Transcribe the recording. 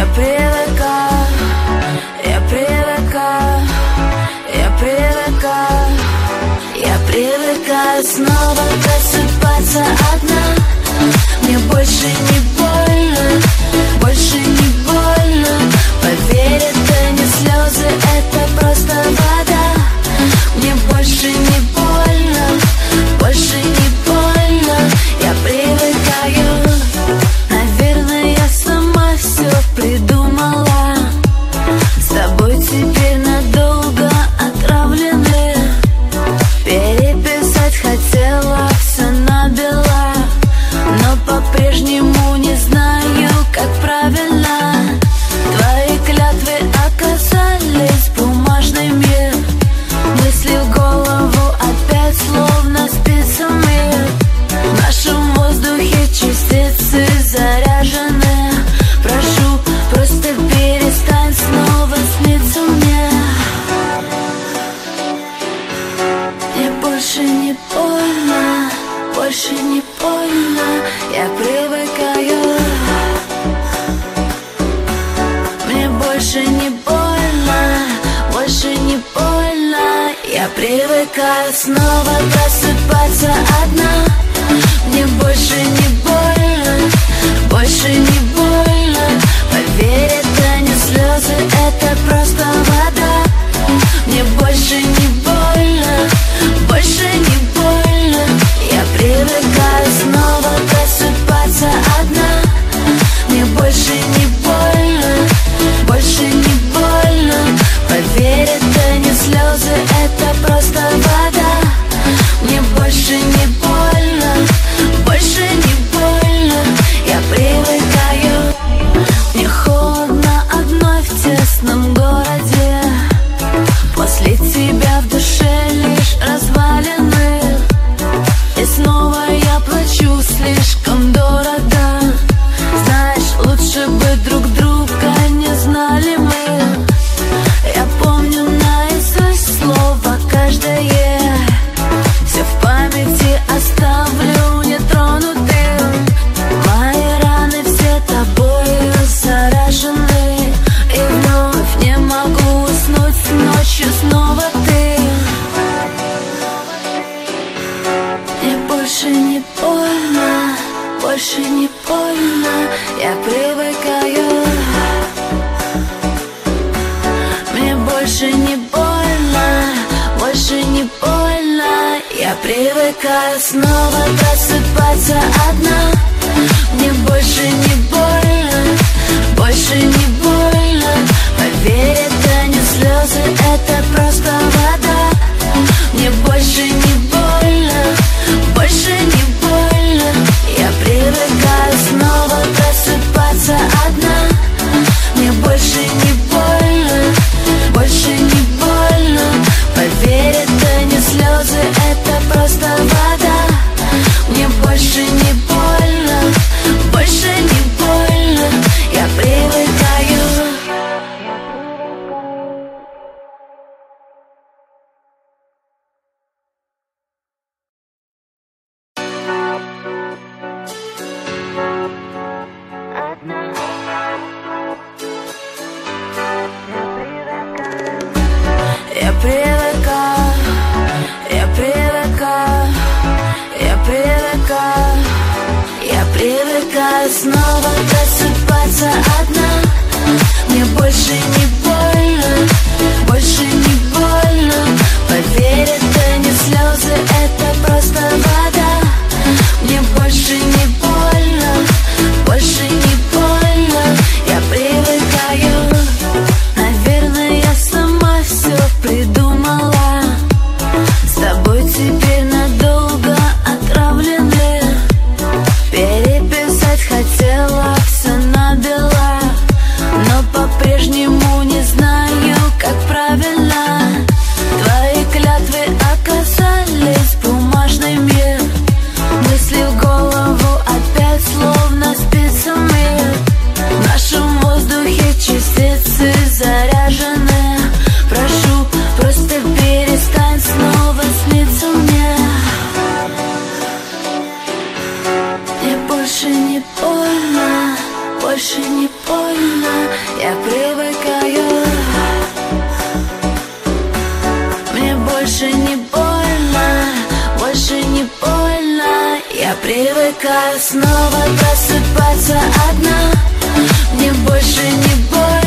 Я привыкла, я привыкла, я привыкла. Я привыкла снова просыпаться одна. больше не больно, я привыкаю. Мне больше не больно, больше не больно, я привыкаю снова просыпаться одна. Мне больше не больно. слезы это просто Привыкаю снова просыпаться одна. Мне больше не больно привыка, я привыка, я привыка, я привыка снова просыпаться одна. Мне больше не больно, больше не больно. Поверь, это не слезы, это просто вода. Мне больше не больно. больше не больно, больше не больно, я привыкаю. Мне больше не больно, больше не больно, я привыкаю снова просыпаться одна. Мне больше не больно.